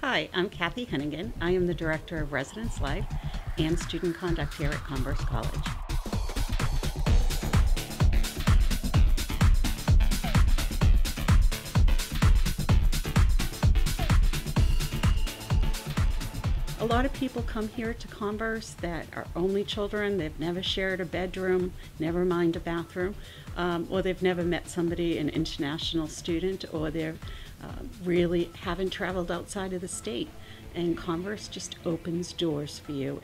Hi, I'm Kathy Hennigan. I am the Director of Residence Life and Student Conduct here at Converse College. A lot of people come here to Converse that are only children. They've never shared a bedroom, never mind a bathroom, um, or they've never met somebody, an international student, or they uh, really haven't traveled outside of the state. And Converse just opens doors for you.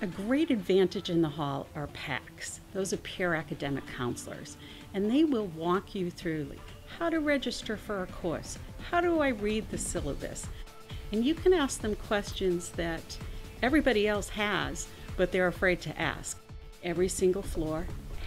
A great advantage in the hall are PACs. Those are peer academic counselors. And they will walk you through like, how to register for a course, how do I read the syllabus, and you can ask them questions that everybody else has, but they're afraid to ask. Every single floor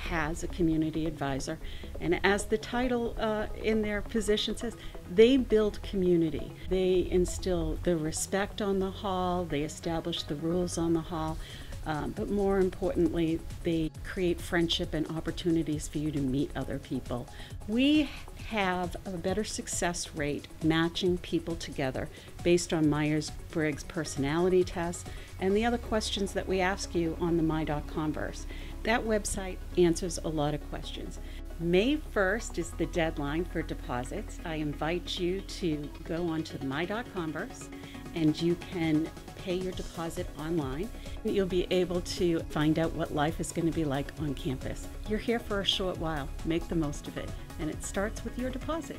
has a community advisor, and as the title uh, in their position says, they build community. They instill the respect on the hall, they establish the rules on the hall, um, but more importantly, they create friendship and opportunities for you to meet other people. We have a better success rate matching people together based on Myers Briggs personality tests and the other questions that we ask you on the My.Converse. That website answers a lot of questions. May 1st is the deadline for deposits. I invite you to go onto My.Converse and you can pay your deposit online. You'll be able to find out what life is going to be like on campus. You're here for a short while. Make the most of it. And it starts with your deposit.